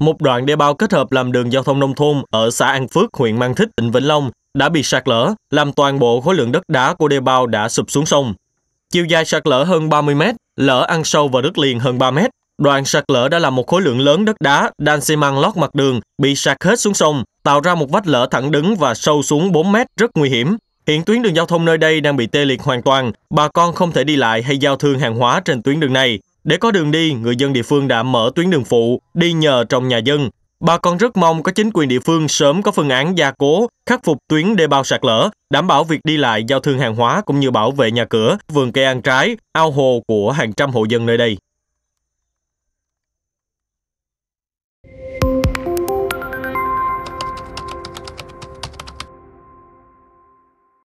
Một đoạn đê bao kết hợp làm đường giao thông nông thôn ở xã An Phước, huyện Mang Thích, tỉnh Vĩnh Long đã bị sạt lở, làm toàn bộ khối lượng đất đá của đê bao đã sụp xuống sông. Chiều dài sạt lở hơn 30 mét, lở ăn sâu vào đất liền hơn 3 mét. Đoạn sạt lở đã làm một khối lượng lớn đất đá, đan xi măng lót mặt đường, bị sạt hết xuống sông, tạo ra một vách lở thẳng đứng và sâu xuống 4 mét rất nguy hiểm. Hiện tuyến đường giao thông nơi đây đang bị tê liệt hoàn toàn, bà con không thể đi lại hay giao thương hàng hóa trên tuyến đường này. Để có đường đi, người dân địa phương đã mở tuyến đường phụ, đi nhờ trong nhà dân. Bà con rất mong có chính quyền địa phương sớm có phương án gia cố, khắc phục tuyến đê bao sạt lở, đảm bảo việc đi lại giao thương hàng hóa cũng như bảo vệ nhà cửa, vườn cây ăn trái, ao hồ của hàng trăm hộ dân nơi đây.